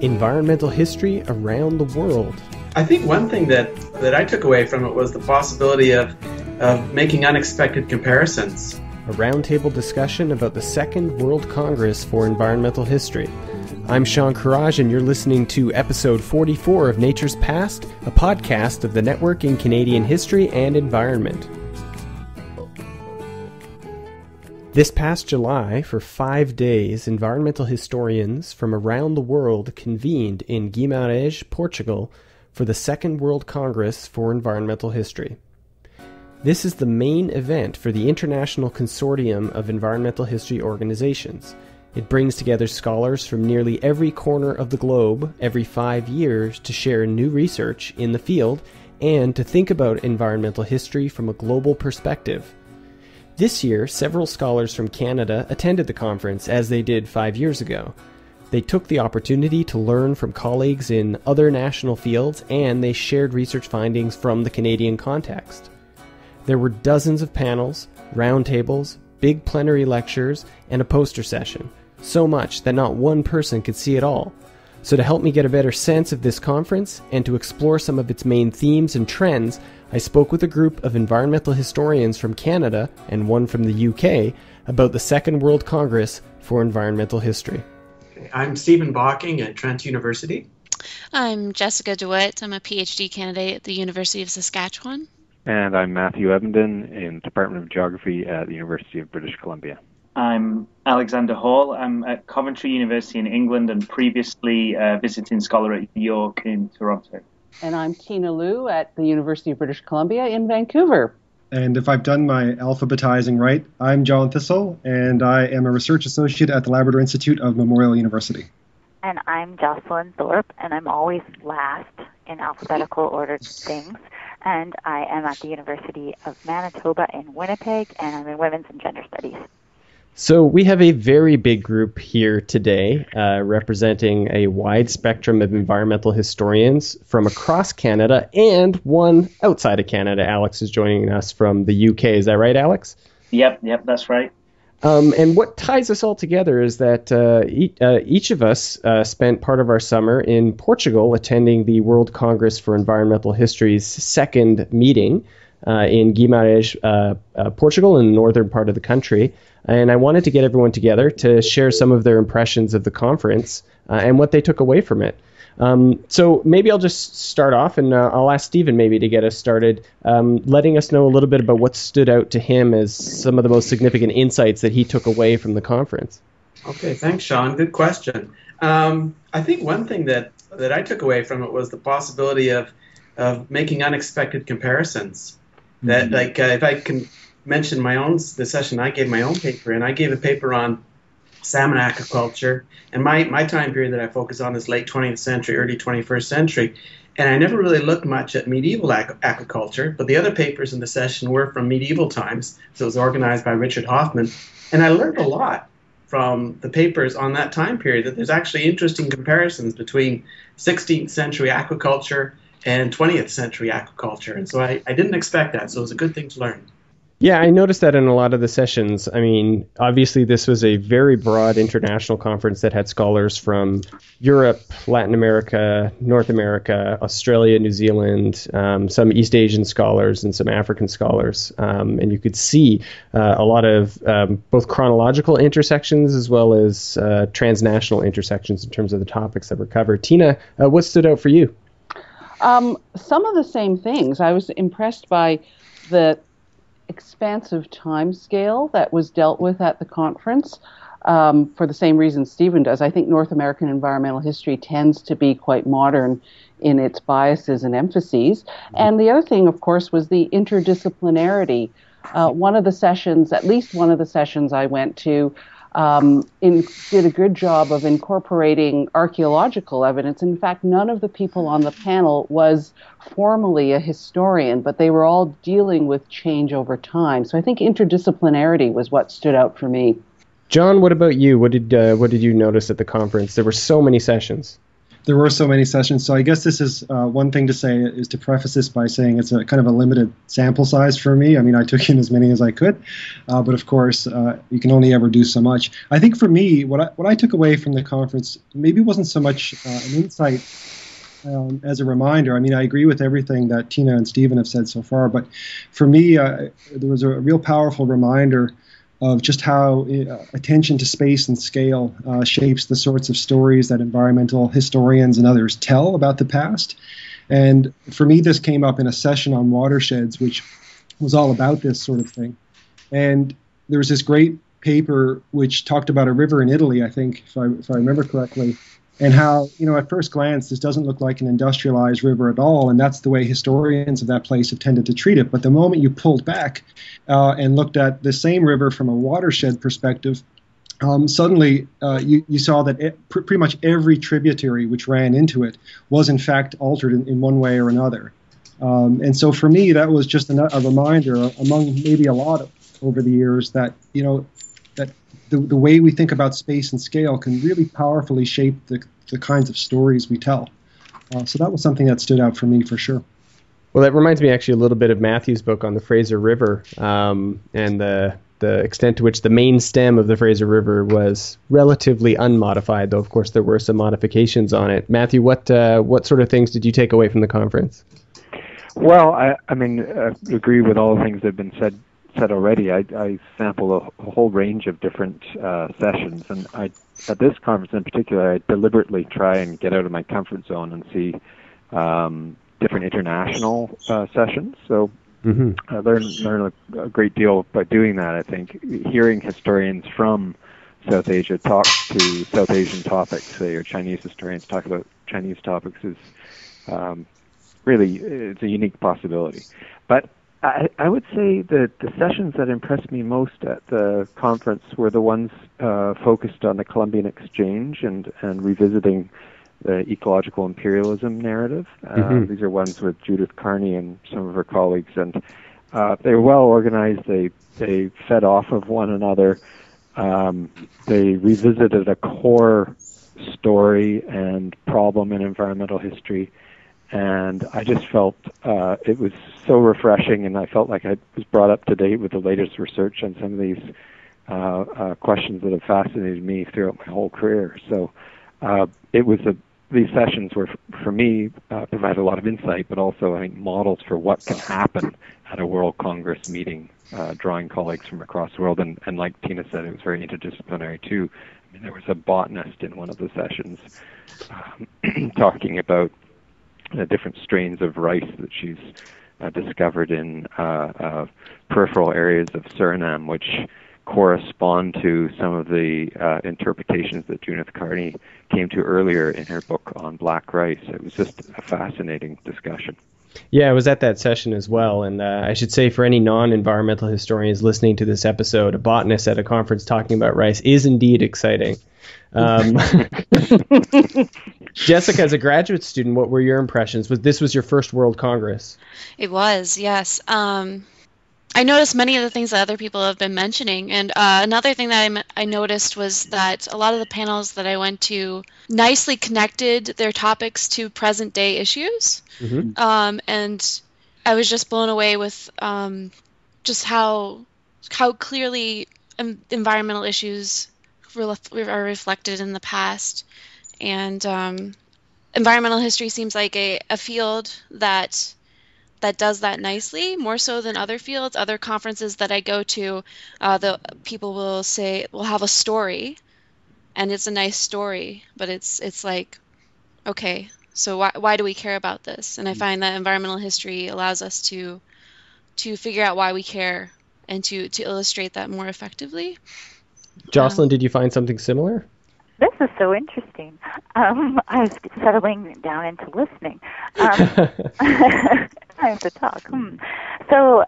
Environmental History Around the World. I think one thing that, that I took away from it was the possibility of, of making unexpected comparisons. A roundtable discussion about the Second World Congress for Environmental History. I'm Sean Kheraj, and you're listening to episode 44 of Nature's Past, a podcast of the Network in Canadian History and Environment. This past July, for five days, environmental historians from around the world convened in Guimarães, Portugal, for the Second World Congress for Environmental History. This is the main event for the International Consortium of Environmental History Organizations. It brings together scholars from nearly every corner of the globe every five years to share new research in the field and to think about environmental history from a global perspective. This year, several scholars from Canada attended the conference as they did five years ago. They took the opportunity to learn from colleagues in other national fields and they shared research findings from the Canadian context. There were dozens of panels, roundtables, big plenary lectures, and a poster session. So much that not one person could see it all. So, to help me get a better sense of this conference and to explore some of its main themes and trends, I spoke with a group of environmental historians from Canada and one from the UK about the Second World Congress for Environmental History. I'm Stephen Bocking at Trent University. I'm Jessica DeWitt. I'm a PhD candidate at the University of Saskatchewan. And I'm Matthew Evenden in Department of Geography at the University of British Columbia. I'm Alexander Hall. I'm at Coventry University in England and previously a visiting scholar at York in Toronto. And I'm Tina Loo at the University of British Columbia in Vancouver. And if I've done my alphabetizing right, I'm John Thistle, and I am a research associate at the Labrador Institute of Memorial University. And I'm Jocelyn Thorpe, and I'm always last in alphabetical order things. And I am at the University of Manitoba in Winnipeg, and I'm in Women's and Gender Studies. So, we have a very big group here today uh, representing a wide spectrum of environmental historians from across Canada and one outside of Canada. Alex is joining us from the UK. Is that right, Alex? Yep, yep, that's right. Um, and what ties us all together is that uh, e- uh, each of us uh, spent part of our summer in Portugal attending the World Congress for Environmental History's second meeting uh, in Guimarães, uh, uh, Portugal, in the northern part of the country and I wanted to get everyone together to share some of their impressions of the conference uh, and what they took away from it. Um, so maybe I'll just start off, and uh, I'll ask Stephen maybe to get us started, um, letting us know a little bit about what stood out to him as some of the most significant insights that he took away from the conference. Okay, thanks, Sean. Good question. Um, I think one thing that that I took away from it was the possibility of of making unexpected comparisons. That mm-hmm. like uh, if I can mention my own the session I gave my own paper, and I gave a paper on salmon aquaculture. And my, my time period that I focus on is late 20th century, early 21st century. And I never really looked much at medieval aquaculture, but the other papers in the session were from medieval times. So it was organized by Richard Hoffman. And I learned a lot from the papers on that time period that there's actually interesting comparisons between 16th century aquaculture and 20th century aquaculture. And so I, I didn't expect that. So it was a good thing to learn. Yeah, I noticed that in a lot of the sessions. I mean, obviously, this was a very broad international conference that had scholars from Europe, Latin America, North America, Australia, New Zealand, um, some East Asian scholars, and some African scholars. Um, and you could see uh, a lot of um, both chronological intersections as well as uh, transnational intersections in terms of the topics that were covered. Tina, uh, what stood out for you? Um, some of the same things. I was impressed by the expansive time scale that was dealt with at the conference. Um, for the same reason Stephen does. I think North American environmental history tends to be quite modern in its biases and emphases. And the other thing, of course, was the interdisciplinarity. Uh, one of the sessions, at least one of the sessions I went to, um, in, did a good job of incorporating archaeological evidence. In fact, none of the people on the panel was formally a historian, but they were all dealing with change over time. So I think interdisciplinarity was what stood out for me. John, what about you? What did uh, what did you notice at the conference? There were so many sessions. There were so many sessions. So I guess this is uh, one thing to say is to preface this by saying it's a kind of a limited sample size for me. I mean, I took in as many as I could, uh, but of course, uh, you can only ever do so much. I think for me, what I, what I took away from the conference maybe wasn't so much uh, an insight um, as a reminder. I mean, I agree with everything that Tina and Stephen have said so far, but for me, uh, there was a real powerful reminder of just how uh, attention to space and scale uh, shapes the sorts of stories that environmental historians and others tell about the past. And for me, this came up in a session on watersheds, which was all about this sort of thing. And there was this great paper which talked about a river in Italy, I think, if I, if I remember correctly, and how you know at first glance this doesn't look like an industrialized river at all and that's the way historians of that place have tended to treat it. But the moment you pulled back uh, and looked at the same river from a watershed perspective um, suddenly uh, you, you, saw that it, pr- pretty much every tributary which ran into it was in fact altered in, in one way or another. Um, and so for me that was just a, a reminder among maybe a lot of, over the years that you know the, the way we think about space and scale can really powerfully shape the, the kinds of stories we tell. Uh, so that was something that stood out for me for sure. Well, that reminds me actually a little bit of Matthew's book on the Fraser River um, and the the extent to which the main stem of the Fraser River was relatively unmodified, though of course there were some modifications on it. Matthew, what uh, what sort of things did you take away from the conference? Well, I, I mean, I uh, agree with all the things that have been said said already, I, I sample a, a, whole range of different uh, sessions, and I, at this conference in particular, I deliberately try and get out of my comfort zone and see um, different international uh, sessions. So mm-hmm. I learn learn a, a, great deal by doing that. I think hearing historians from South Asia talk to South Asian topics, say, or Chinese historians talk about Chinese topics, is um, really it's a unique possibility. But I, I would say that the sessions that impressed me most at the conference were the ones uh, focused on the Columbian Exchange and, and revisiting the ecological imperialism narrative. Uh, mm-hmm. These are ones with Judith Carney and some of her colleagues, and uh, they were well organized. They they fed off of one another. Um, they revisited a core story and problem in environmental history and I just felt uh, it was so refreshing, and I felt like I was brought up to date with the latest research on some of these uh, uh, questions that have fascinated me throughout my whole career. So uh, it was a these sessions were for me uh, provided a lot of insight, but also I think models for what can happen at a World Congress meeting, uh, drawing colleagues from across the world, and, and like Tina said, it was very interdisciplinary too. I mean, there was a botanist in one of the sessions um, talking about uh, different strains of rice that she's uh, discovered in uh, uh, peripheral areas of Suriname, which correspond to some of the uh, interpretations that Judith Carney came to earlier in her book on black rice. It was just a fascinating discussion. Yeah, I was at that session as well, and uh, I should say for any non-environmental historians listening to this episode, a botanist at a conference talking about rice is indeed exciting. Um, Jessica, as a graduate student, what were your impressions? Was this was your first World Congress? It was, yes. Um, I noticed many of the things that other people have been mentioning, and uh, another thing that I, I noticed was that a lot of the panels that I went to nicely connected their topics to present day issues, mm-hmm. um, and I was just blown away with um, just how how clearly environmental issues are reflected in the past. And um, environmental history seems like a, a field that that does that nicely, more so than other fields. Other conferences that I go to, uh, the people will say will have a story, and it's a nice story, but it's it's like, okay, so why why do we care about this? And I find that environmental history allows us to to figure out why we care and to to illustrate that more effectively. Jocelyn, did you find something similar? This is so interesting. Um, I was settling down into listening. Um, I have to talk. Hmm. So,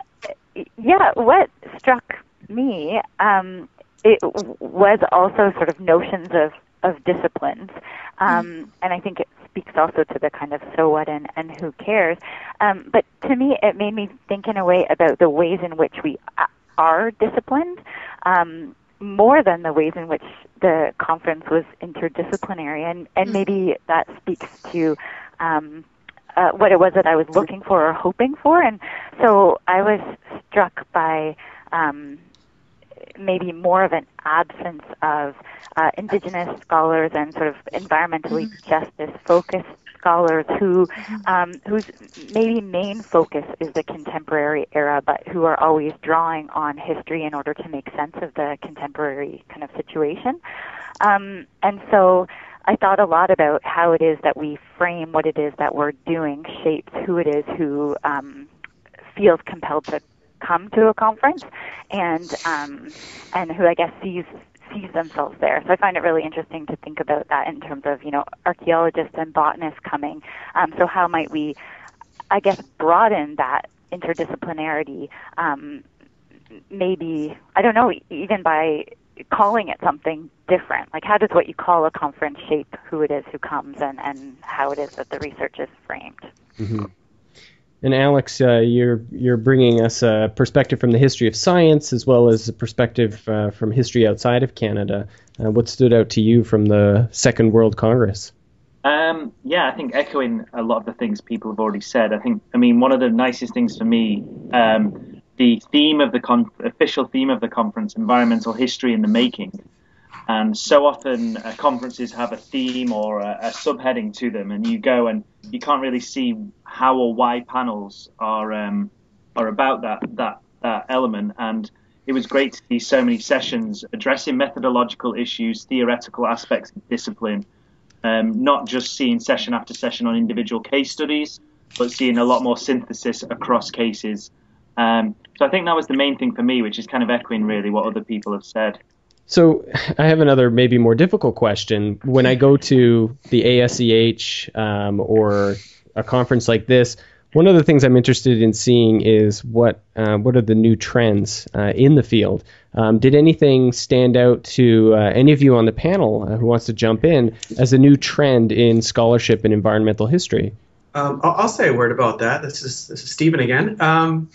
yeah, what struck me, um, it was also sort of notions of, of disciplines. Um, mm. And I think it speaks also to the kind of so what and, and who cares. Um, but to me, it made me think in a way about the ways in which we are disciplined. Um, more than the ways in which the conference was interdisciplinary, and and maybe that speaks to. Um, uh, what it was that I was looking for or hoping for, and so I was struck by um, maybe more of an absence of uh, indigenous scholars and sort of environmentally justice focused scholars who um, whose maybe main focus is the contemporary era, but who are always drawing on history in order to make sense of the contemporary kind of situation. Um, and so I thought a lot about how it is that we frame what it is that we're doing shapes who it is who um, feels compelled to come to a conference and um, and who I guess sees sees themselves there. So I find it really interesting to think about that in terms of you know archaeologists and botanists coming. Um, so how might we, I guess, broaden that interdisciplinarity? Um, maybe I don't know, even by calling it something different. Like how does what you call a conference shape who it is who comes and and how it is that the research is framed? Mm-hmm. And Alex, uh, you're you're bringing us a perspective from the history of science as well as a perspective uh, from history outside of Canada. Uh, what stood out to you from the Second World Congress? Um, yeah, I think echoing a lot of the things people have already said. I think, I mean, one of the nicest things for me, um, the theme of the con- official theme of the conference, environmental history in the making, and so often uh, conferences have a theme or a, a, subheading to them, and you go and you can't really see how or why panels are um, are about that that element. And it was great to see so many sessions addressing methodological issues, theoretical aspects of discipline, um, not just seeing session after session on individual case studies, but seeing a lot more synthesis across cases. Um, so I think that was the main thing for me, which is kind of echoing really what other people have said. So I have another maybe more difficult question. When I go to the ASEH um, or a conference like this, one of the things I'm interested in seeing is what uh, what are the new trends uh, in the field. Um, did anything stand out to uh, any of you on the panel uh, who wants to jump in as a new trend in scholarship in environmental history? Um, I'll, I'll, say a word about that. This is, this is Stephen again. Um,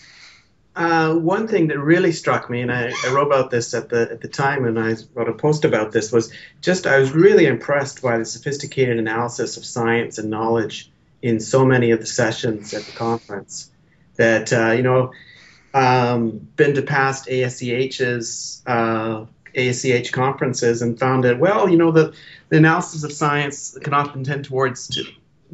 uh, one thing that really struck me, and I, I, wrote about this at the at the time, and I wrote a post about this, was just I was really impressed by the sophisticated analysis of science and knowledge in so many of the sessions at the conference. That uh, you know, um, been to past ASEH's uh, ASEH conferences and found that well, you know, the the analysis of science can often tend towards to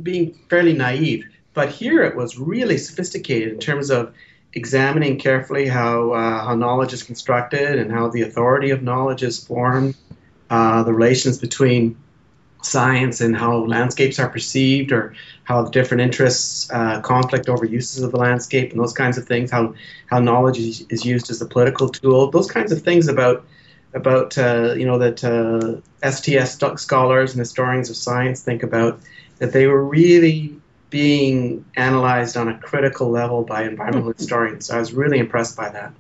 being fairly naive, but here it was really sophisticated in terms of examining carefully how uh, how knowledge is constructed and how the authority of knowledge is formed, uh, the relations between science and how landscapes are perceived, or how different interests uh, conflict over uses of the landscape, and those kinds of things. How how knowledge is, used as a political tool. Those kinds of things about about uh, you know that STS uh, scholars and historians of science think about that they were really being analyzed on a critical level by environmental historians. So I was really impressed by that.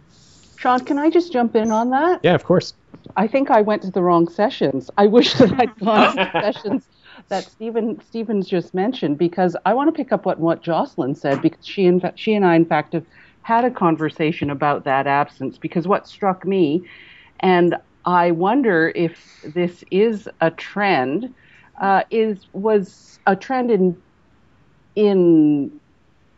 Sean, can I just jump in on that? Yeah, of course. I think I went to the wrong sessions. I wish that I'd gone to the sessions that Stephen Stevens just mentioned because I want to pick up what what Jocelyn said because she in fact, she and I in fact have had a conversation about that absence because what struck me, and I wonder if this is a trend, uh, is was a trend in in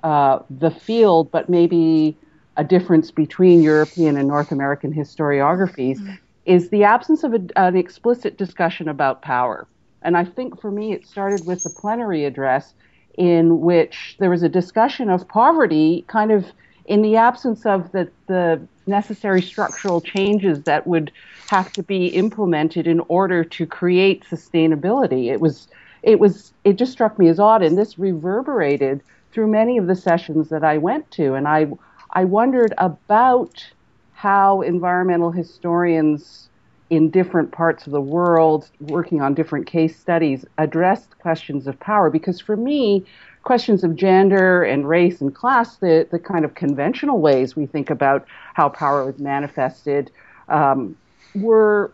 uh, the field, but maybe a difference between European and North American historiographies, mm-hmm. is the absence of a, an explicit discussion about power. And I think for me, it started with the plenary address, in which there was a discussion of poverty, kind of in the absence of the, the necessary structural changes that would have to be implemented in order to create sustainability. It was it was it just struck me as odd, and this reverberated through many of the sessions that I went to, and I I wondered about how environmental historians in different parts of the world working on different case studies addressed questions of power because for me questions of gender and race and class the, the kind of conventional ways we think about how power was manifested um, were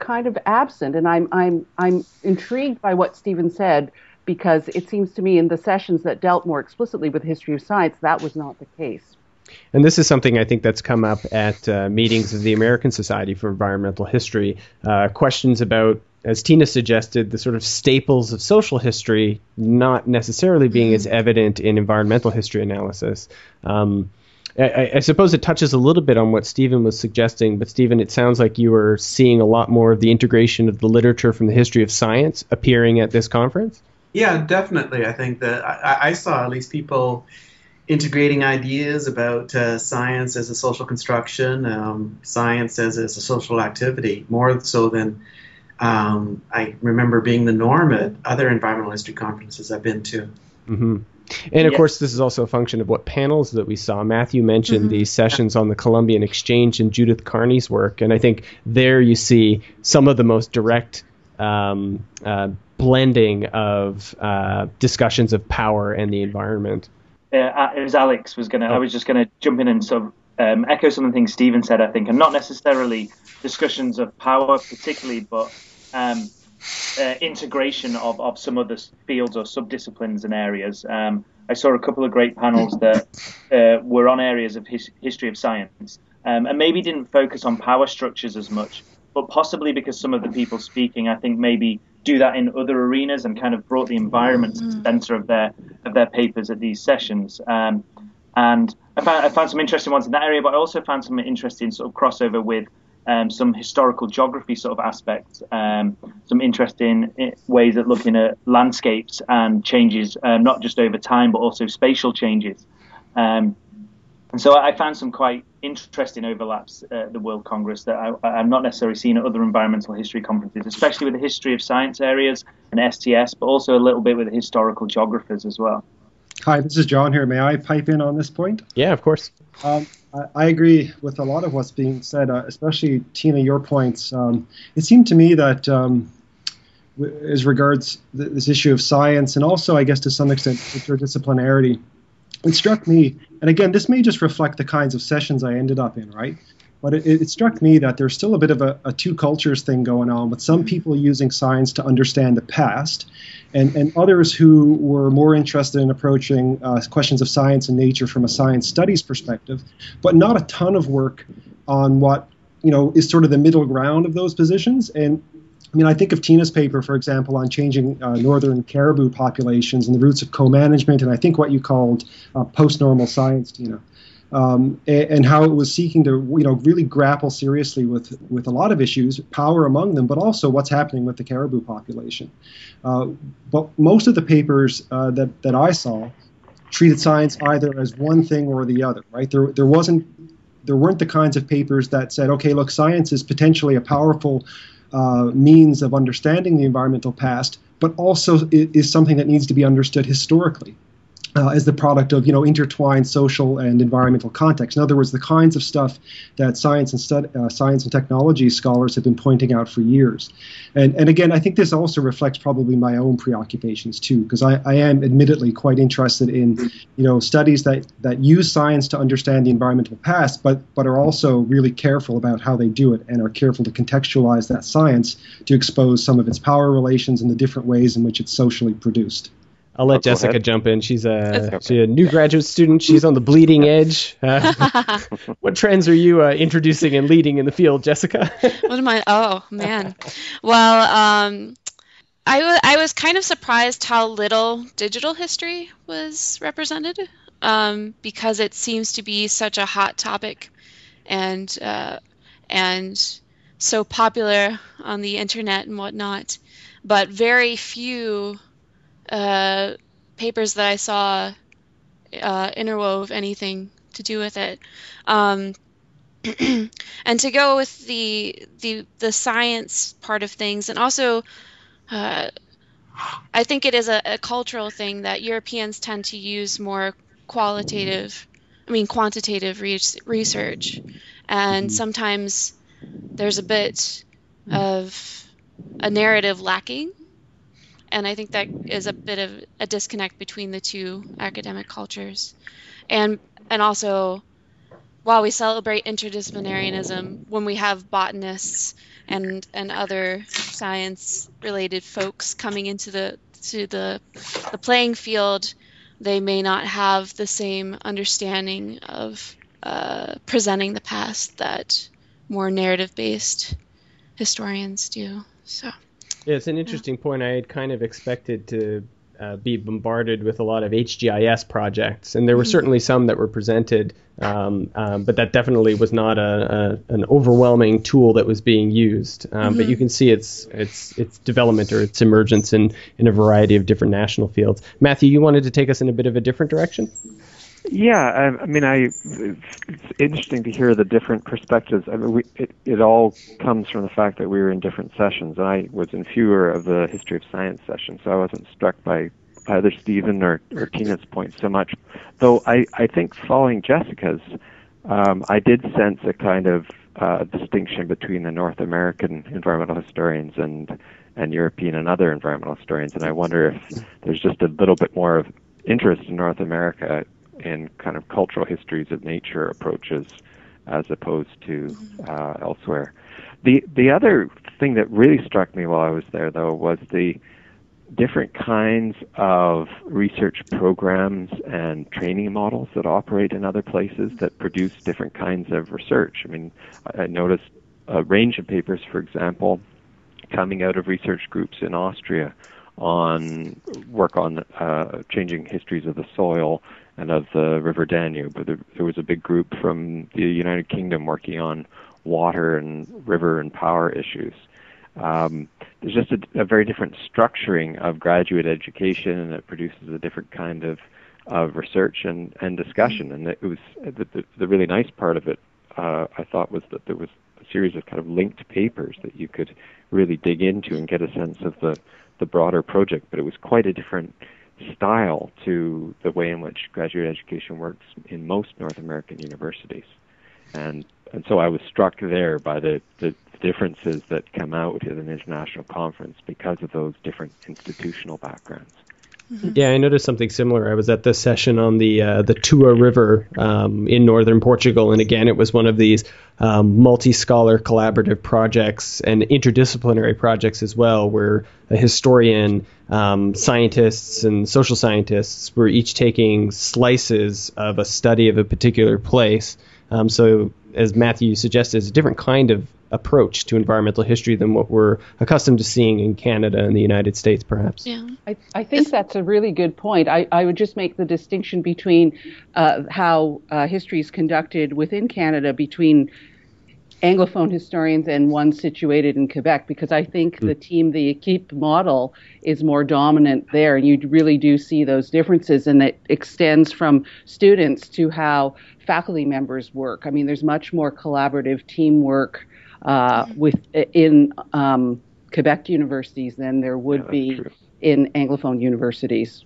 kind of absent. And I'm I'm I'm intrigued by what Stephen said because it seems to me in the sessions that dealt more explicitly with history of science that was not the case. And this is something I think that's come up at uh, meetings of the American Society for Environmental History. Uh, questions about, as Tina suggested, the sort of staples of social history not necessarily being mm-hmm. as evident in environmental history analysis. Um, I, I, suppose it touches a little bit on what Stephen was suggesting, but Stephen, it sounds like you were seeing a lot more of the integration of the literature from the history of science appearing at this conference. Yeah, definitely. I think that I, I saw at least people integrating ideas about uh, science as a social construction, um, science as, as a social activity, more so than um, I remember being the norm at other environmental history conferences I've been to. Mm-hmm. And of course, this is also a function of what panels that we saw. Matthew mentioned mm-hmm. these sessions on the Columbian Exchange and Judith Carney's work, and I think there you see some of the most direct um, uh, blending of uh, discussions of power and the environment uh, it was Alex was gonna. I was just gonna jump in and sort of um, echo some of the things Stephen said. I think, and not necessarily discussions of power particularly, but um, uh, integration of, of some other fields or subdisciplines and areas. Um, I saw a couple of great panels that uh, were on areas of his, history of science, um, and maybe didn't focus on power structures as much, but possibly because some of the people speaking, I think, maybe do that in other arenas and kind of brought the environment to the mm. center of their of their papers at these sessions. Um, and I found, I found some interesting ones in that area, but I also found some interesting sort of crossover with um, some historical geography sort of aspects, um, some interesting eh, ways of looking at landscapes and changes, uh, not just over time, but also spatial changes. Um, and so I found some quite interesting overlaps at the World Congress that I, am not necessarily seeing at other environmental history conferences, especially with the history of science areas and STS, but also a little bit with the historical geographers as well. Hi, this is John here. May I pipe in on this point? Yeah, of course. Um, I, agree with a lot of what's being said, uh, especially Tina, your points. Um, it seemed to me that um, as regards this issue of science and also, I guess, to some extent, interdisciplinarity, it struck me, and again, this may just reflect the kinds of sessions I ended up in, right? But it, it struck me that there's still a bit of a, a, two cultures thing going on with some people using science to understand the past, and, and others who were more interested in approaching uh, questions of science and nature from a science studies perspective, but not a ton of work on what you know is sort of the middle ground of those positions. And I mean, I think of Tina's paper, for example, on changing uh, northern caribou populations and the roots of co-management, and I think what you called uh, post-normal science, Tina, um, and, and, how it was seeking to, you know, really grapple seriously with with a lot of issues, power among them, but also what's happening with the caribou population. Uh, but most of the papers uh, that that I saw treated science either as one thing or the other, right? There there wasn't there weren't the kinds of papers that said, okay, look, science is potentially a powerful uh, means of understanding the environmental past, but also is something that needs to be understood historically uh, as the product of you know intertwined social and environmental context. In other words, the kinds of stuff that science and stud, uh, science and technology scholars have been pointing out for years. And and again, I think this also reflects probably my own preoccupations too, because I, I am admittedly quite interested in you know studies that that use science to understand the environmental past, but but are also really careful about how they do it and are careful to contextualize that science to expose some of its power relations and the different ways in which it's socially produced. I'll let Jessica jump in. She's a she's a new graduate student. She's on the bleeding edge. Uh, what trends are you uh, introducing and leading in the field, Jessica? what am I? Oh man. Well, um, I, w- I was kind of surprised how little digital history was represented um, because it seems to be such a hot topic and uh, and so popular on the internet and whatnot, but very few uh, papers that I saw uh, interwove anything to do with it. Um, and to go with the the the science part of things, and also, uh, I think it is a, a, cultural thing that Europeans tend to use more qualitative, I mean quantitative re- research, and mm-hmm. sometimes there's a bit of a narrative lacking and I think that is a bit of a disconnect between the two academic cultures, and and also while we celebrate interdisciplinarianism, when we have botanists and and other science related folks coming into the to the the playing field, they may not have the same understanding of uh, presenting the past that more narrative based historians do. So. Yeah, it's an interesting yeah. point. I had kind of expected to uh, be bombarded with a lot of HGIS projects, and there were mm-hmm. certainly some that were presented, um, um, but that definitely was not a, a, an overwhelming tool that was being used. Um, mm-hmm. But you can see its its its development or its emergence in in a variety of different national fields. Matthew, you wanted to take us in a bit of a different direction. Yeah, I, I mean, I it's interesting to hear the different perspectives. I mean, we, it it all comes from the fact that we were in different sessions, and I was in fewer of the history of science sessions, so I wasn't struck by either Stephen or, or Tina's points so much. Though I I think following Jessica's, um, I did sense a kind of uh, distinction between the North American environmental historians and and European and other environmental historians, and I wonder if there's just a little bit more of interest in North America in kind of cultural histories of nature approaches as opposed to uh, elsewhere. The the other thing that really struck me while I was there, though, was the different kinds of research programs and training models that operate in other places that produce different kinds of research. I mean, I noticed a range of papers, for example, coming out of research groups in Austria on work on uh, changing histories of the soil and of the River Danube. But there, there was a big group from the United Kingdom working on water and river and power issues. Um, there's just a, a, very different structuring of graduate education, and it produces a different kind of of research and, and discussion. And it was the, the, the really nice part of it. Uh, I thought was that there was a series of kind of linked papers that you could really dig into and get a sense of the the broader project. But it was quite a different style to the way in which graduate education works in most North American universities. And and so I was struck there by the, the differences that come out at an international conference because of those different institutional backgrounds. Mm-hmm. Yeah, I noticed something similar. I was at the session on the uh, the Tua River um, in northern Portugal, and again, it was one of these um, multi-scholar collaborative projects and interdisciplinary projects as well, where a historian, um, scientists, and social scientists were each taking slices of a study of a particular place. Um, so, as Matthew suggested, it's a different kind of approach to environmental history than what we're accustomed to seeing in Canada and the United States, perhaps. Yeah, I, I think that's a really good point. I, I would just make the distinction between uh, how uh, history is conducted within Canada between Anglophone historians and one situated in Quebec because I think mm. the team, the Equipe model, is more dominant there. And you really do see those differences, and it extends from students to how faculty members work. I mean, there's much more collaborative teamwork uh, with in um, Quebec universities than there would yeah, be true. in Anglophone universities.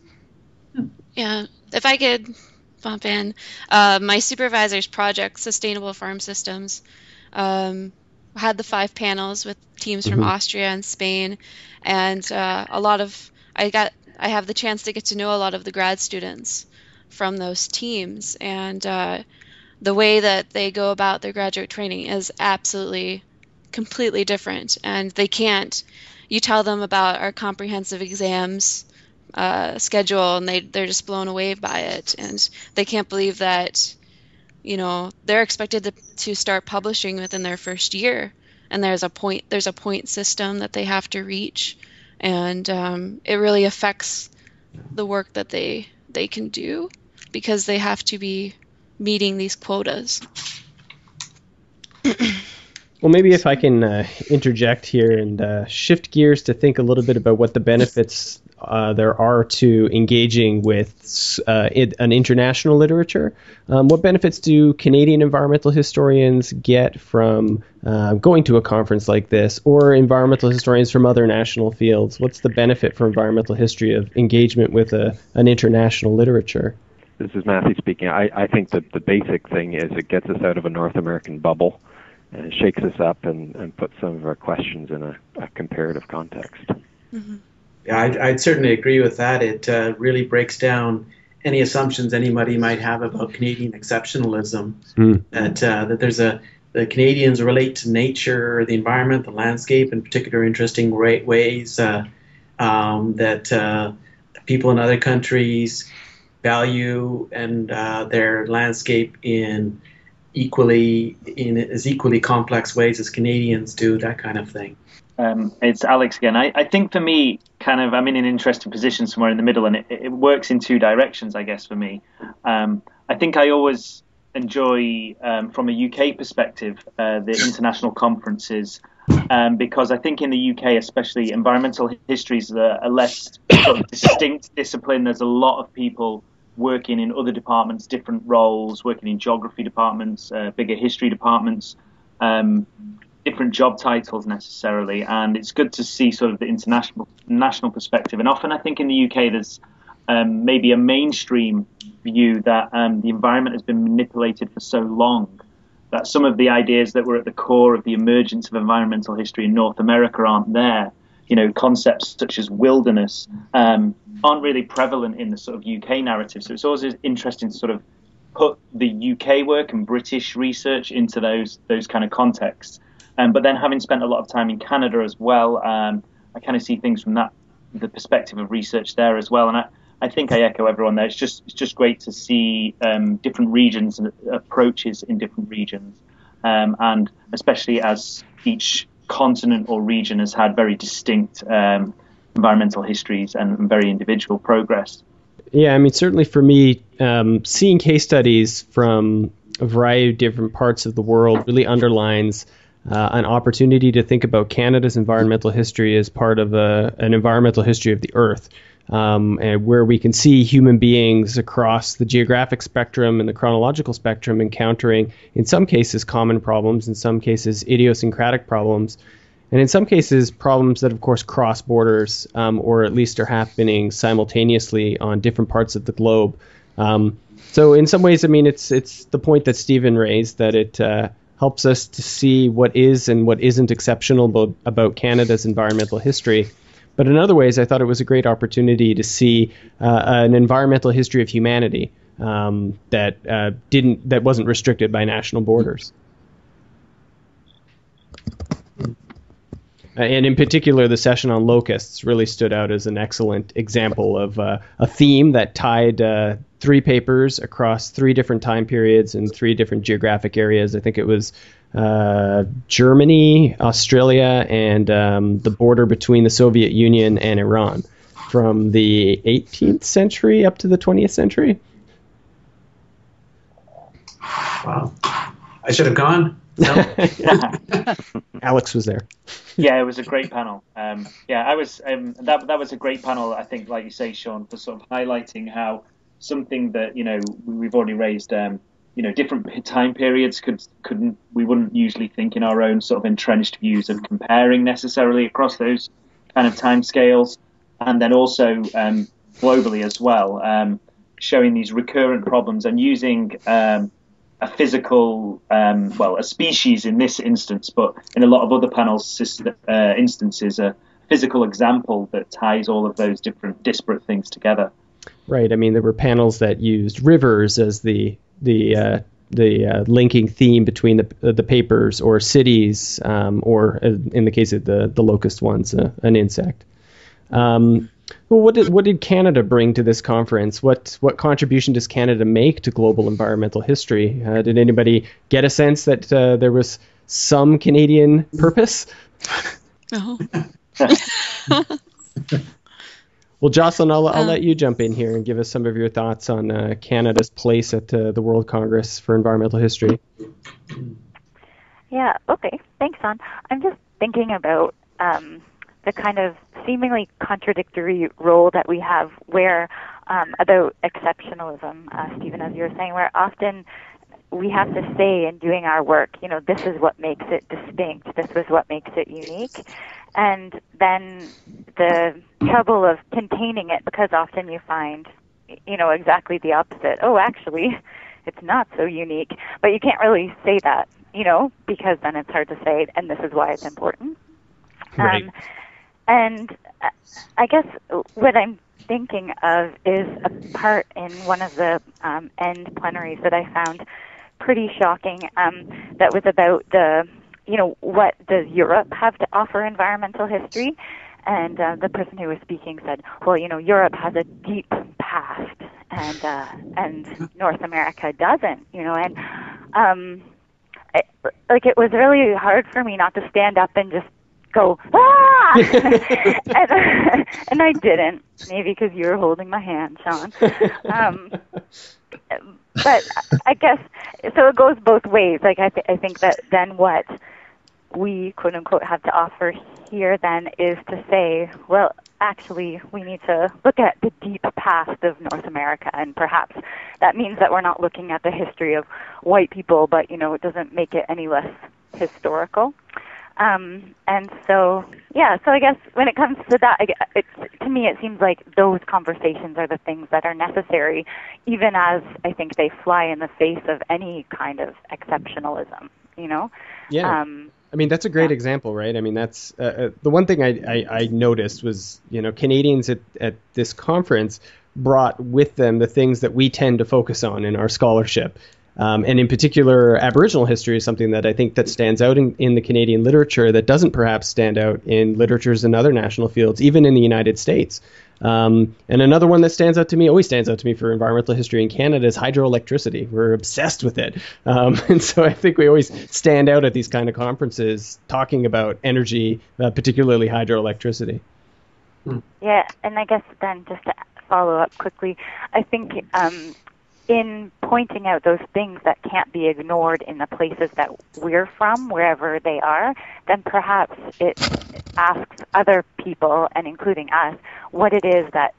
Yeah, if I could bump in, uh, my supervisor's project, Sustainable Farm Systems, um, had the five panels with teams from mm-hmm. Austria and Spain, and uh, a lot of I got I have the chance to get to know a lot of the grad students from those teams, and uh, the way that they go about their graduate training is absolutely completely different and they can't you tell them about our comprehensive exams uh, schedule and they they're just blown away by it and they can't believe that you know they're expected to, to start publishing within their first year and there's a point there's a point system that they have to reach and um, it really affects the work that they they can do because they have to be meeting these quotas. well, maybe if I can uh, interject here and uh, shift gears to think a little bit about what the benefits uh, there are to engaging with uh, it, an international literature. Um, what benefits do Canadian environmental historians get from uh, going to a conference like this, or environmental historians from other national fields? What's the benefit for environmental history of engagement with a, an international literature? This is Matthew speaking. I, I think that the basic thing is it gets us out of a North American bubble and it shakes us up and, and puts some of our questions in a, a comparative context. Mm-hmm. Yeah, I'd, I'd, certainly agree with that. It uh, really breaks down any assumptions anybody might have about Canadian exceptionalism. Mm. That uh, that there's a the Canadians relate to nature, the environment, the landscape in particular interesting ways. Uh, um, that uh, people in other countries value and uh, their landscape in equally in as equally complex ways as Canadians do, that kind of thing. Um, it's Alex again. I, I, think for me, kind of, I'm in an interesting position somewhere in the middle, and it, it works in two directions, I guess, for me. Um, I think I always enjoy, um, from a UK perspective, uh, the international conferences um, because I think in the UK, especially, environmental history is a, less distinct discipline. There's a lot of people working in other departments, different roles, working in geography departments, uh, bigger history departments, um, different job titles necessarily. And it's good to see sort of the international national perspective. And often, I think in the UK, there's um, maybe a mainstream view that um, the environment has been manipulated for so long that some of the ideas that were at the core of the emergence of environmental history in North America aren't there. You know, concepts such as wilderness um, aren't really prevalent in the sort of UK narrative. So it's always interesting to sort of put the UK work and British research into those those kind of contexts. Um, but then having spent a lot of time in Canada as well, um, I kind of see things from that the perspective of research there as well. And I, I think I echo everyone there. It's just it's just great to see um, different regions and approaches in different regions, um, and especially as each continent or region has had very distinct um, environmental histories and very individual progress. Yeah, I mean, certainly for me, um, seeing case studies from a variety of different parts of the world really underlines uh, an opportunity to think about Canada's environmental history as part of a, an environmental history of the Earth um, and where we can see human beings across the geographic spectrum and the chronological spectrum encountering, in some cases, common problems, in some cases, idiosyncratic problems, and in some cases, problems that, of course, cross borders um, or at least are happening simultaneously on different parts of the globe. Um, so, in some ways, I mean, it's it's the point that Stephen raised that it uh, helps us to see what is and what isn't exceptional about, about Canada's environmental history but in other ways, I thought it was a great opportunity to see uh, an environmental history of humanity um, that uh, didn't that wasn't restricted by national borders. Uh, and in particular, the session on locusts really stood out as an excellent example of uh, a theme that tied uh, three papers across three different time periods and three different geographic areas. I think it was uh, Germany, Australia, and um, the border between the Soviet Union and Iran from the 18th century up to the 20th century. Wow. I should have gone. No. Alex was there. Yeah, it was a great panel. Um, yeah, I was. Um, that that was a great panel. I think, like you say, Sean, for sort of highlighting how something that you know we've already raised. Um, you know, different time periods could couldn't we wouldn't usually think in our own sort of entrenched views of comparing necessarily across those kind of time scales, and then also um, globally as well, um, showing these recurrent problems and using um, a physical, um, well, a species in this instance, but in a lot of other panels uh, instances, a physical example that ties all of those different disparate things together. Right. I mean, there were panels that used rivers as the the uh, the uh, linking theme between the the papers, or cities, um, or uh, in the case of the the locust ones, uh, an insect. Um, well, what did what did Canada bring to this conference? What what contribution does Canada make to global environmental history? Uh, did anybody get a sense that uh, there was some Canadian purpose? Oh. well, Jocelyn, I'll, I'll um, let you jump in here and give us some of your thoughts on uh, Canada's place at uh, the World Congress for Environmental History. Yeah. Okay. Thanks, Sean. I'm just thinking about. Um, the kind of seemingly contradictory role that we have where um, about exceptionalism, uh, Stephen, as you were saying, where often we have to say in doing our work, you know, this is what makes it distinct, this is what makes it unique. And then the trouble of containing it, because often you find, you know, exactly the opposite. Oh, actually, it's not so unique. But you can't really say that, you know, because then it's hard to say, and this is why it's important. Right. Um, and uh, I guess what I'm thinking of is a part in one of the um, end plenaries that I found pretty shocking. Um, that was about the, you know, what does Europe have to offer environmental history? And uh, the person who was speaking said, "Well, you know, Europe has a deep past, and uh, and North America doesn't." You know, and um, it, like it was really hard for me not to stand up and just go ah, and, and I didn't. Maybe because you were holding my hand, Sean. Um, but I guess so. It goes both ways. Like I, th- I think that then what we quote unquote have to offer here then is to say, well, actually, we need to look at the deep past of North America, and perhaps that means that we're not looking at the history of white people, but you know, it doesn't make it any less historical. Um, and so, yeah, so I guess when it comes to that, it's, to me, it seems like those conversations are the things that are necessary, even as I think they fly in the face of any kind of exceptionalism, you know? Yeah. Um, I mean, that's a great yeah. example, right? I mean, that's uh, uh, the one thing I, I, I, noticed was, you know, Canadians at, at this conference brought with them the things that we tend to focus on in our scholarship. Um, and in particular, Aboriginal history is something that I think that stands out in, in the Canadian literature that doesn't perhaps stand out in literatures in other national fields, even in the United States. Um, and another one that stands out to me, always stands out to me for environmental history in Canada, is hydroelectricity. We're obsessed with it, um, and so I think we always stand out at these kind of conferences talking about energy, uh, particularly hydroelectricity. Yeah, and I guess then just to follow up quickly, I think um, in pointing out those things that can't be ignored in the places that we're from, wherever they are, then perhaps it asks other people, and including us, what it is that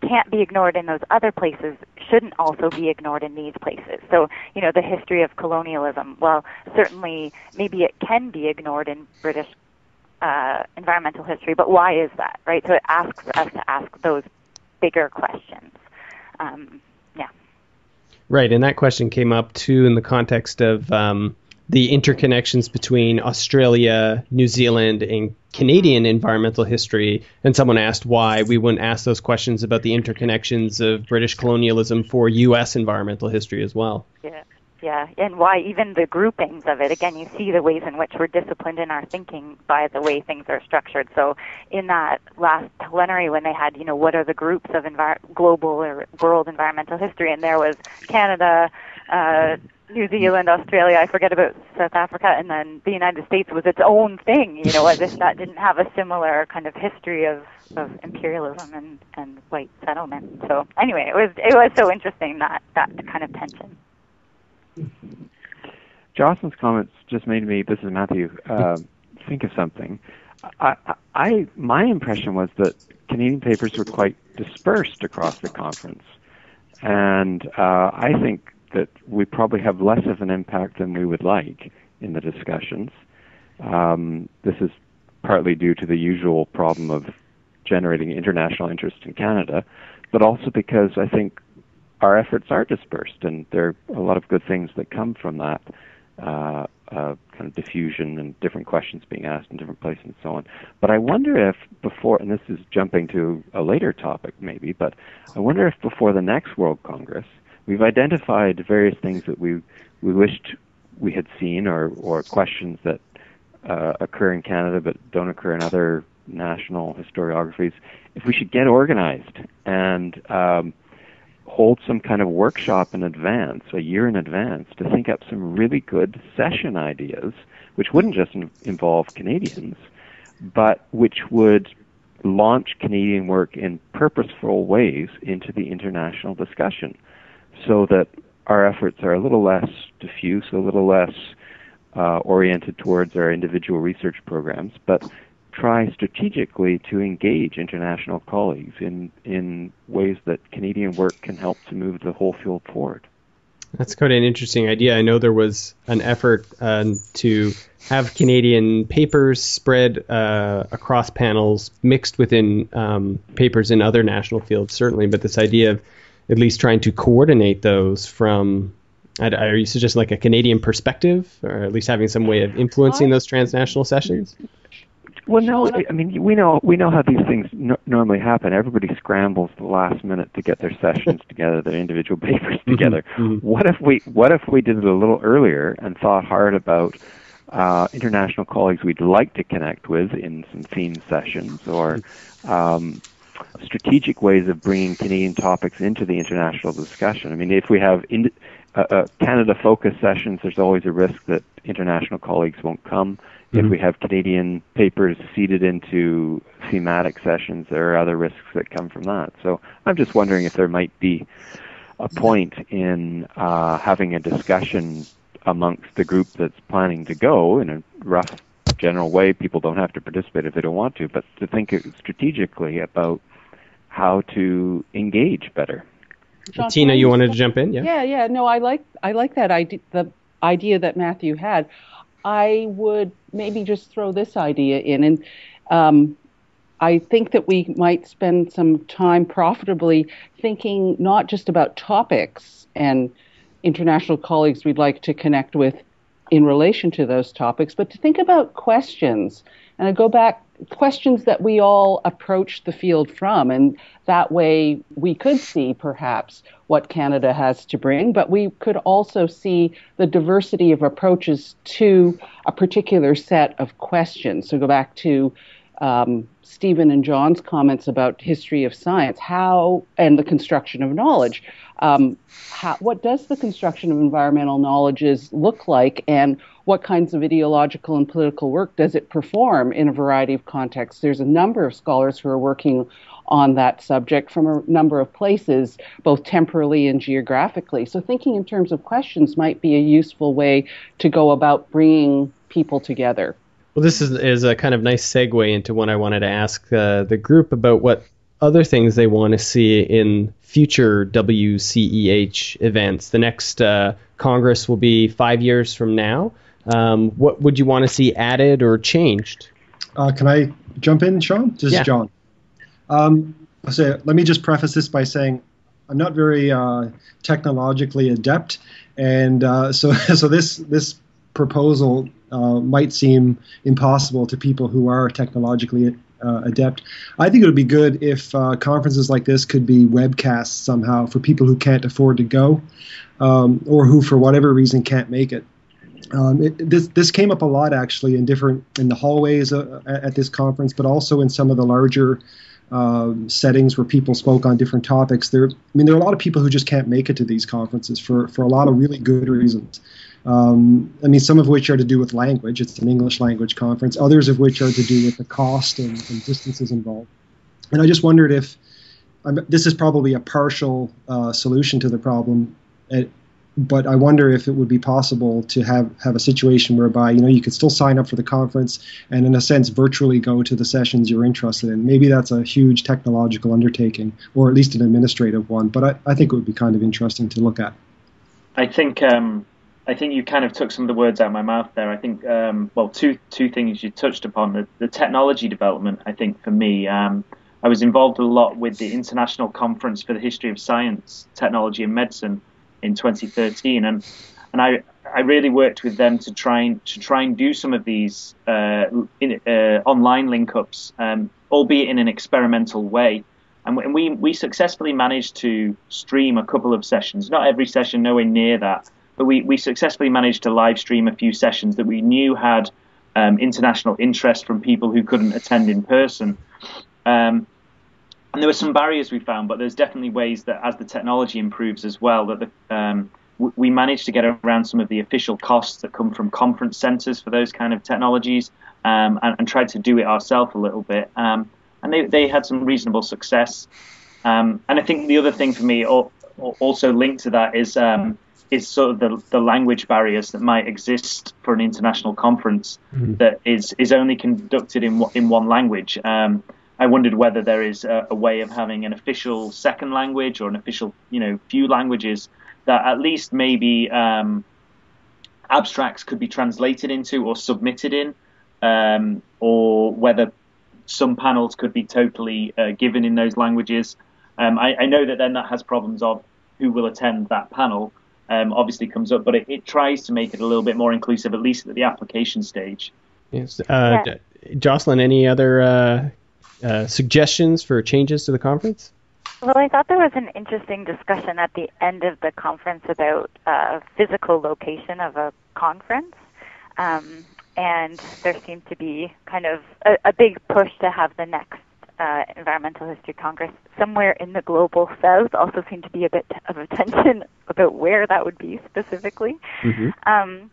can't be ignored in those other places shouldn't also be ignored in these places. So, you know, the history of colonialism, well, certainly maybe it can be ignored in British uh, environmental history, but why is that, right? So it asks us to ask those bigger questions. Um, Right, and that question came up too in the context of um, the interconnections between Australia, New Zealand, and Canadian environmental history. And someone asked why we wouldn't ask those questions about the interconnections of British colonialism for U.S. environmental history as well. Yeah yeah, and why even the groupings of it. Again, you see the ways in which we're disciplined in our thinking by the way things are structured. So, in that last plenary, when they had, you know, what are the groups of envir- global or world environmental history, and there was Canada, uh, New Zealand, Australia, I forget about South Africa, and then the United States was its own thing, you know, as if that didn't have a similar kind of history of, of imperialism and, and white settlement. So anyway, it was it was so interesting that that kind of tension. Jocelyn's comments just made me. This is Matthew. Uh, think of something. I, I, my impression was that Canadian papers were quite dispersed across the conference, and uh, I think that we probably have less of an impact than we would like in the discussions. Um, this is partly due to the usual problem of generating international interest in Canada, but also because I think our efforts are dispersed, and there are a lot of good things that come from that uh, uh, kind of diffusion and different questions being asked in different places and so on. But I wonder if before, and this is jumping to a later topic maybe, but I wonder if before the next World Congress, we've identified various things that we we wished we had seen, or or questions that uh, occur in Canada but don't occur in other national historiographies. If we should get organized and um, hold some kind of workshop in advance, a year in advance, to think up some really good session ideas, which wouldn't just in- involve Canadians, but which would launch Canadian work in purposeful ways into the international discussion so that our efforts are a little less diffuse, a little less uh, oriented towards our individual research programs, but try strategically to engage international colleagues in, in ways that Canadian work can help to move the whole field forward. That's quite an interesting idea. I know there was an effort uh, to have Canadian papers spread uh, across panels, mixed within um, papers in other national fields, certainly, but this idea of at least trying to coordinate those from are you suggesting like a Canadian perspective, or at least having some way of influencing those transnational sessions? Well, no, I mean we know we know how these things no- normally happen. Everybody scrambles the last minute to get their sessions together, their individual papers mm-hmm. together. Mm-hmm. What if we What if we did it a little earlier and thought hard about uh, international colleagues we'd like to connect with in some theme sessions or um, strategic ways of bringing Canadian topics into the international discussion. I mean, if we have in, uh, uh, Canada focused sessions, there's always a risk that international colleagues won't come. If we have Canadian papers seeded into thematic sessions, there are other risks that come from that. So I'm just wondering if there might be a point in uh, having a discussion amongst the group that's planning to go in a rough general way. People don't have to participate if they don't want to, but to think strategically about how to engage better. John, Tina, you wanted to jump in? Yeah. Yeah, yeah. No, I like I like that idea. The idea that Matthew had. I would maybe just throw this idea in, and um, I think that we might spend some time profitably thinking not just about topics and international colleagues we'd like to connect with in relation to those topics, but to think about questions. And I go back questions that we all approach the field from, and that way we could see perhaps what Canada has to bring, but we could also see the diversity of approaches to a particular set of questions. So go back to um, Stephen and John's comments about history of science, how and the construction of knowledge. Um, how, what does the construction of environmental knowledges look like, and what kinds of ideological and political work does it perform in a variety of contexts? There's a number of scholars who are working on that subject from a number of places, both temporally and geographically. So, thinking in terms of questions might be a useful way to go about bringing people together. Well, this is, is a kind of nice segue into what I wanted to ask uh, the group about what other things they want to see in future WCEH events. The next uh, Congress will be five years from now. Um, what would you want to see added or changed? Uh, can I jump in, Sean? This Yeah. is John. Um, so let me just preface this by saying I'm not very uh, technologically adept, and uh, so so this this proposal uh, might seem impossible to people who are technologically uh, adept. I think it would be good if uh, conferences like this could be webcast somehow for people who can't afford to go, um, or who for whatever reason can't make it. Um, it, this this came up a lot actually in different in the hallways uh, at at this conference, but also in some of the larger um, settings where people spoke on different topics. There, I mean, there are a lot of people who just can't make it to these conferences for for a lot of really good reasons. Um, I mean, some of which are to do with language. It's an English language conference. Others of which are to do with the cost and, and distances involved. And I just wondered if this is probably a partial uh, solution to the problem. uh, but I wonder if it would be possible to have, have a situation whereby you know you could still sign up for the conference and in a sense virtually go to the sessions you're interested in. Maybe that's a huge technological undertaking or at least an administrative one, but I, I think it would be kind of interesting to look at. I think um, I think you kind of took some of the words out of my mouth there. I think um, well, two two things you touched upon the, the technology development. I think for me, um, I was involved a lot with the International Conference for the History of Science, Technology, and Medicine in 2013, and and I I really worked with them to try and to try and do some of these uh, in, uh, online link ups, um, albeit in an experimental way. And we we successfully managed to stream a couple of sessions. Not every session, nowhere near that, but we we successfully managed to live stream a few sessions that we knew had um, international interest from people who couldn't attend in person. Um, and there were some barriers we found, but there's definitely ways that as the technology improves as well, that the, um, we managed to get around some of the official costs that come from conference centres for those kind of technologies, um, and, and tried to do it ourselves a little bit. Um, and they, they had some reasonable success. Um, and I think the other thing for me, al- al- also linked to that, is um, is sort of the, the language barriers that might exist for an international conference that is is only conducted in one- in one language. Um, I wondered whether there is a, a way of having an official second language or an official, you know, few languages that at least maybe um, abstracts could be translated into or submitted in, um, or whether some panels could be totally uh, given in those languages. Um, I, I know that then that has problems of who will attend that panel. Um, obviously comes up, but it, it tries to make it a little bit more inclusive, at least at the application stage. Yes. Uh, Yeah. D- Jocelyn, any other uh, uh, suggestions for changes to the conference? Well, I thought there was an interesting discussion at the end of the conference about uh, physical location of a conference. Um, and there seemed to be kind of a, a big push to have the next uh, Environmental History Congress somewhere in the global south. Also, seemed to be a bit of a tension about where that would be specifically. Mm-hmm. Um,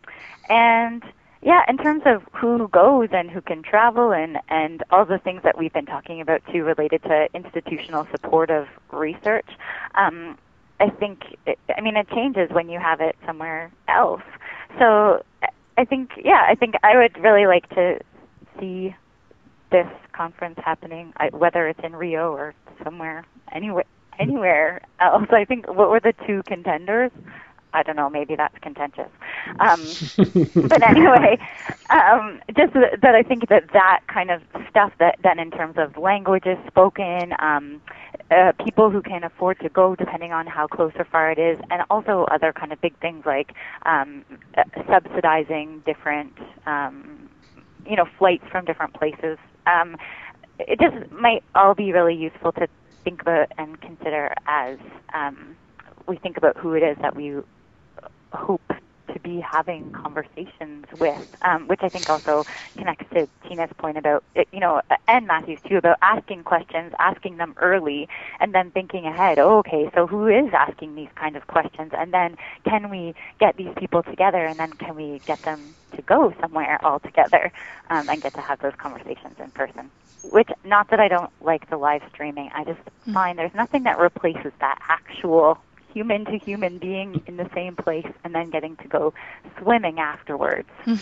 and yeah, in terms of who goes and who can travel and, and all the things that we've been talking about too related to institutional support of research, um, I think, it, I mean, it changes when you have it somewhere else. So I think, yeah, I think I would really like to see this conference happening, whether it's in Rio or somewhere, anywhere, anywhere else. I think what were the two contenders? I don't know, maybe that's contentious. Um, but anyway, um, just that, that I think that that kind of stuff that then in terms of languages spoken, um, uh, people who can afford to go depending on how close or far it is, and also other kind of big things like um, uh, subsidizing different, um, you know, flights from different places. Um, it just might all be really useful to think about and consider as um, we think about who it is that we hope to be having conversations with, um, which I think also connects to Tina's point about, you know, and Matthew's too, about asking questions, asking them early, and then thinking ahead. Oh, okay, so who is asking these kind of questions? And then can we get these people together, and then can we get them to go somewhere all together um, and get to have those conversations in person? Which, not that I don't like the live streaming, I just mm-hmm. find there's nothing that replaces that actual human to human being in the same place and then getting to go swimming afterwards. that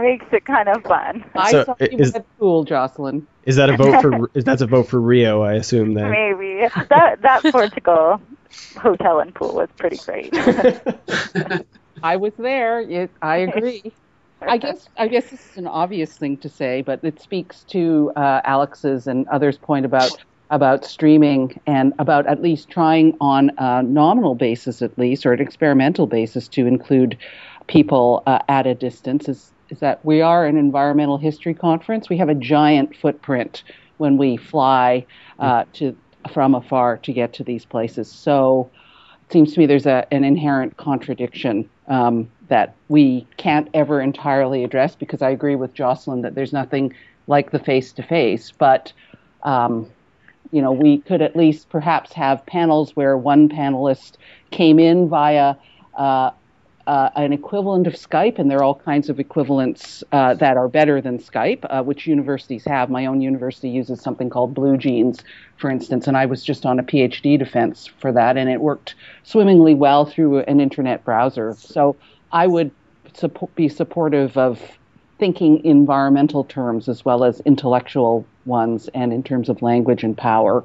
makes it kind of fun. I so saw you is, at the pool, Jocelyn. Is that a vote for? is that a vote for Rio? I assume then. Maybe that that Portugal hotel and pool was pretty great. I was there. It, I agree. I guess I guess this is an obvious thing to say, but it speaks to uh, Alex's and others' point about about streaming and about at least trying on a nominal basis, at least, or an experimental basis, to include people uh, at a distance is, is that we are an environmental history conference. We have a giant footprint when we fly uh, to from afar to get to these places. So it seems to me there's a, an inherent contradiction um, that we can't ever entirely address because I agree with Jocelyn that there's nothing like the face to face, but um, you know, we could at least perhaps have panels where one panelist came in via uh, uh, an equivalent of Skype, and there are all kinds of equivalents uh, that are better than Skype, uh, which universities have. My own university uses something called Blue Jeans, for instance, and I was just on a PhD defense for that, and it worked swimmingly well through an internet browser. So I would support, be supportive of thinking environmental terms as well as intellectual ones and in terms of language and power.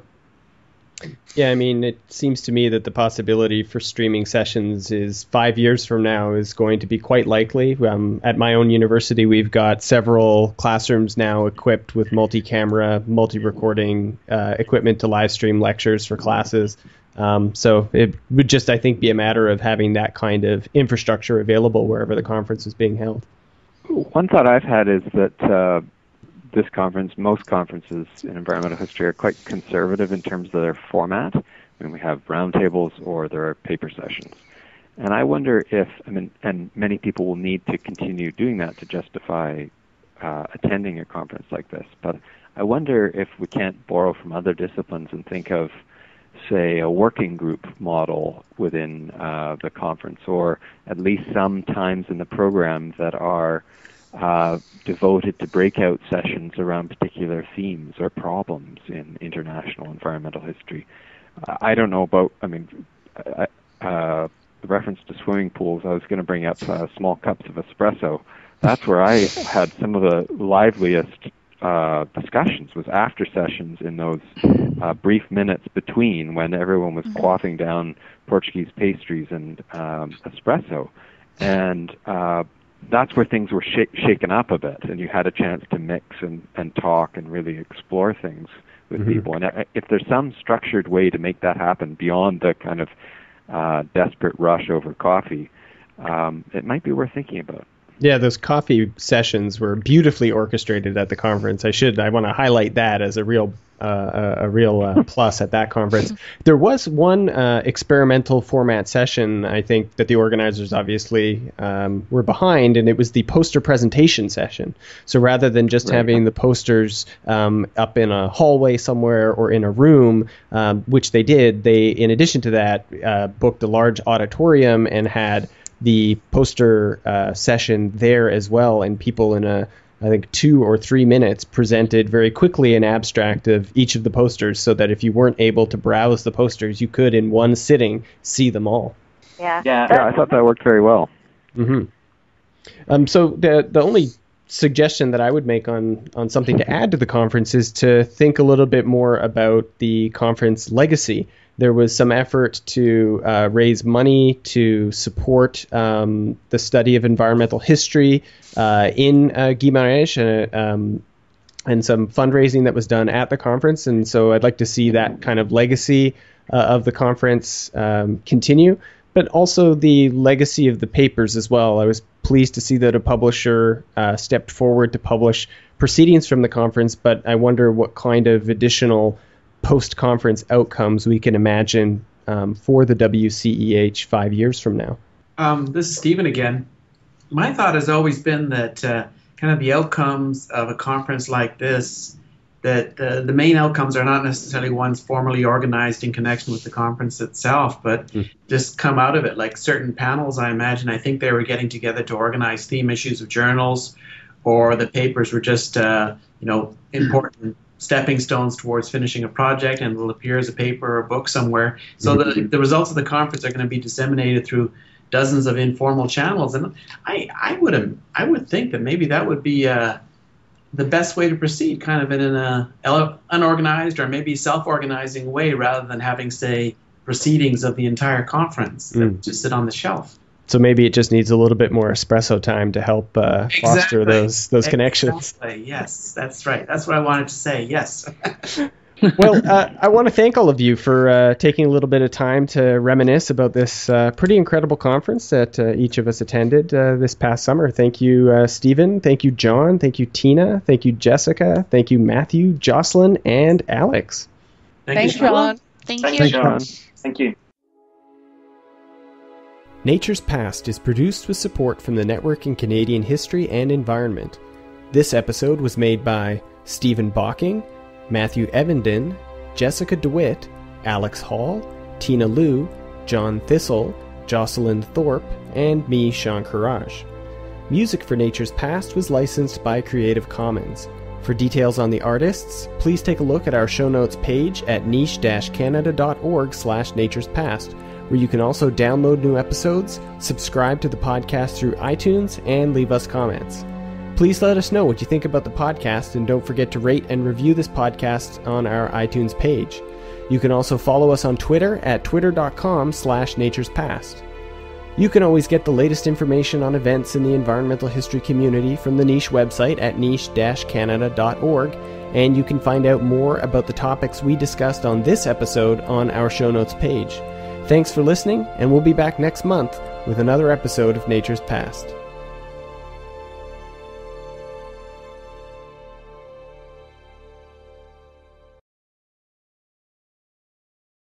Yeah, I mean, it seems to me that the possibility for streaming sessions is five years from now is going to be quite likely. Um, at my own university, we've got several classrooms now equipped with multi camera, multi recording uh, equipment to live stream lectures for classes. Um, so it would just, I think, be a matter of having that kind of infrastructure available wherever the conference is being held. One thought I've had is that uh, this conference, most conferences in environmental history are quite conservative in terms of their format. I mean, we have roundtables or there are paper sessions. And I wonder if, I mean, and many people will need to continue doing that to justify uh, attending a conference like this. But I wonder if we can't borrow from other disciplines and think of, say, a working group model within uh, the conference, or at least some times in the program that are uh, devoted to breakout sessions around particular themes or problems in international environmental history. Uh, I don't know about, I mean, uh, the reference to swimming pools, I was going to bring up uh, small cups of espresso. That's where I had some of the liveliest uh, discussions was after sessions in those uh, brief minutes between when everyone was mm-hmm. quaffing down Portuguese pastries and um, espresso. And uh, that's where things were sh- shaken up a bit, and you had a chance to mix and, and talk and really explore things with mm-hmm. people. And uh, if there's some structured way to make that happen beyond the kind of uh, desperate rush over coffee, um, it might be worth thinking about. Yeah, those coffee sessions were beautifully orchestrated at the conference. I should, I want to highlight that as a real uh, a, a, real uh, plus at that conference. There was one uh, experimental format session, I think, that the organizers obviously um, were behind, and it was the poster presentation session. So rather than just right. having the posters um, up in a hallway somewhere or in a room, um, which they did, they, in addition to that, uh, booked a large auditorium and had the poster uh, session there as well, and people in a I think two or three minutes presented very quickly an abstract of each of the posters so that if you weren't able to browse the posters, you could in one sitting see them all. Yeah. Yeah, yeah I thought that worked very well. Mm-hmm. Um, so the the only suggestion that I would make on on something to add to the conference is to think a little bit more about the conference legacy there was some effort to uh, raise money to support um, the study of environmental history uh, in uh, Guimarães, and, um, and some fundraising that was done at the conference. And so I'd like to see that kind of legacy uh, of the conference um, continue, but also the legacy of the papers as well. I was pleased to see that a publisher uh, stepped forward to publish proceedings from the conference, but I wonder what kind of additional post conference outcomes we can imagine um, for the WCEH five years from now? Um, this is Stephen again. My thought has always been that uh, kind of the outcomes of a conference like this, that uh, the main outcomes are not necessarily ones formally organized in connection with the conference itself, but mm. just come out of it. Like certain panels, I imagine, I think they were getting together to organize theme issues of journals, or the papers were just, uh, you know, important stepping stones towards finishing a project and will appear as a paper or a book somewhere. So the, mm-hmm. the results of the conference are going to be disseminated through dozens of informal channels. And I, I would I would think that maybe that would be uh, the best way to proceed, kind of in an uh, unorganized or maybe self-organizing way, rather than having say proceedings of the entire conference mm. that just sit on the shelf. So maybe it just needs a little bit more espresso time to help uh, exactly. foster those those exactly. connections. Yes, that's right. That's what I wanted to say. Yes. well, uh, I want to thank all of you for uh, taking a little bit of time to reminisce about this uh, pretty incredible conference that uh, each of us attended uh, this past summer. Thank you, uh, Stephen. Thank you, John. Thank you, Tina. Thank you, Jessica. Thank you, Matthew, Jocelyn, and Alex. Thank Thanks, you, John. Thank, Thank you, John. Thank you. Nature's Past is produced with support from the Network in Canadian History and Environment. This episode was made by Stephen Bocking, Matthew Evenden, Jessica DeWitt, Alex Hall, Tina Loo, John Thistle, Jocelyn Thorpe, and me, Sean Kheraj. Music for Nature's Past was licensed by Creative Commons. For details on the artists, please take a look at our show notes page at niche-canada.org slash nature's past where you can also download new episodes, subscribe to the podcast through iTunes, and leave us comments. Please let us know what you think about the podcast, and don't forget to rate and review this podcast on our iTunes page. You can also follow us on Twitter at twitter.com slash naturespast. You can always get the latest information on events in the environmental history community from the Niche website at niche-canada.org, and you can find out more about the topics we discussed on this episode on our show notes page. Thanks for listening, and we'll be back next month with another episode of Nature's Past.